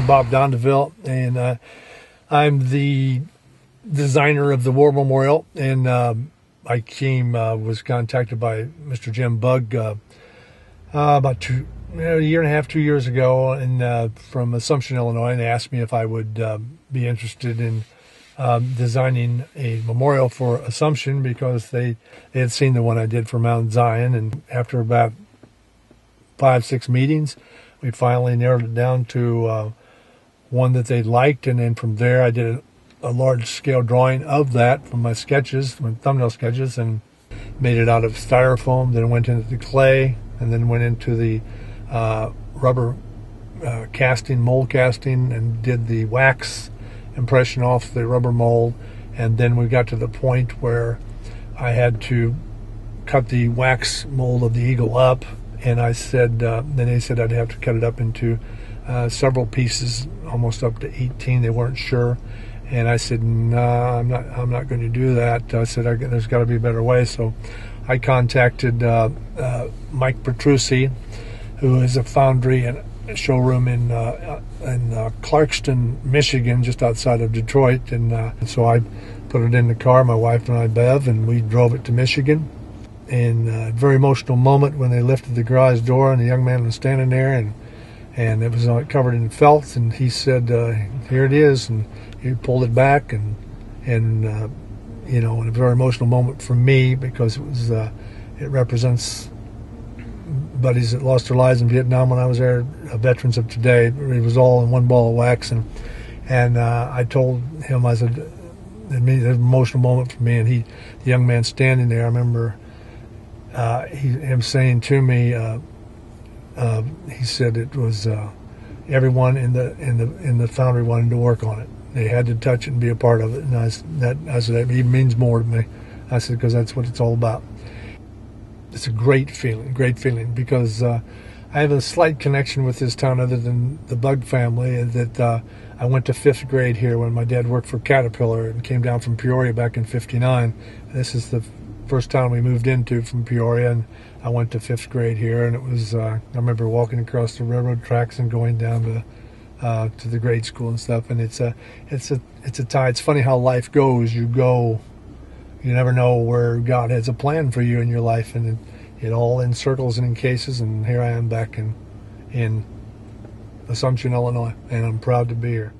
I'm Bob Dondeville, and uh, I'm the designer of the War Memorial. And um, I came, uh, was contacted by Mr. Jim Bug uh, uh about two, a year and a half, two years ago, and uh, from Assumption, Illinois, and asked me if I would um, be interested in um, designing a memorial for Assumption because they, they had seen the one I did for Mount Zion, and after about five, six meetings, we finally narrowed it down to uh, one that they liked, and then from there I did a, a large scale drawing of that from my sketches, my thumbnail sketches, and made it out of styrofoam. Then went into the clay, and then went into the uh, rubber uh, casting, mold casting, and did the wax impression off the rubber mold. And then we got to the point where I had to cut the wax mold of the eagle up and I said, uh, then they said I'd have to cut it up into uh, several pieces, almost up to 18. They weren't sure, and I said, nah, I'm not. I'm not going to do that." I said, I, "There's got to be a better way." So, I contacted uh, uh Mike Petrucci, who is a foundry and showroom in uh, in uh, Clarkston, Michigan, just outside of Detroit, and, and so I put it in the car. My wife and I, Bev, and we drove it to Michigan and a very emotional moment when they lifted the garage door and the young man was standing there and and it was uh, covered in felt and he said uh, here it is and he pulled it back and and uh, you know in a very emotional moment for me because it was uh, it represents buddies that lost their lives in Vietnam when I was there uh, veterans of today. It was all in one ball of wax and and I told him I said it was an emotional moment for me and he the young man standing there I remember uh, he, him saying to me, uh, uh, he said it was uh, everyone in the in the in the foundry wanted to work on it. They had to touch it and be a part of it. And I, that, I said that means more to me. I said because that's what it's all about. It's a great feeling, great feeling because uh, I have a slight connection with this town other than the Bug family. That uh, I went to fifth grade here when my dad worked for Caterpillar and came down from Peoria back in '59. This is the first town we moved into from Peoria, and I went to fifth grade here, and it was uh, I remember walking across the railroad tracks and going down to uh, to the grade school and stuff. And it's a it's a it's a tie. It's funny how life goes. You go, you never know where God has a plan for you in your life, and it, it all in circles and in cases. And here I am back in in Assumption, Illinois, and I'm proud to be here.